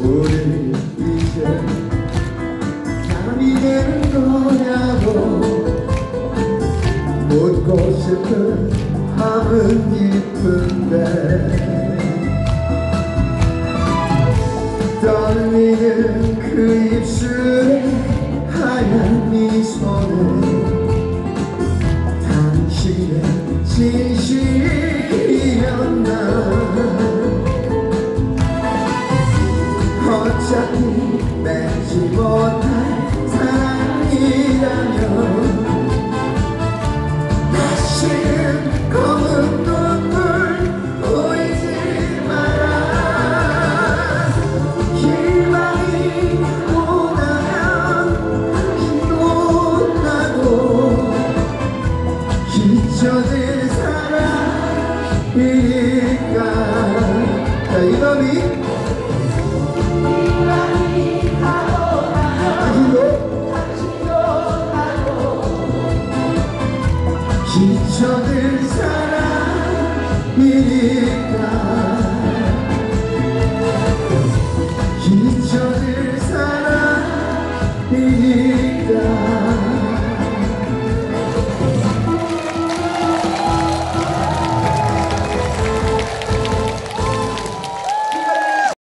우리 이제 잠이 되는 거냐고 묻고 싶은 마음은 깊은데 떨리는 그 입술에 하얀 미소는 당신의 진실이었나 맺지 못할 사랑이라면 다시는 검은 눈물 보이지 마라 희망이 오나면 당신도 나도 잊혀질 사람이니까 자, 이 밤이 잊혀질 사람이니까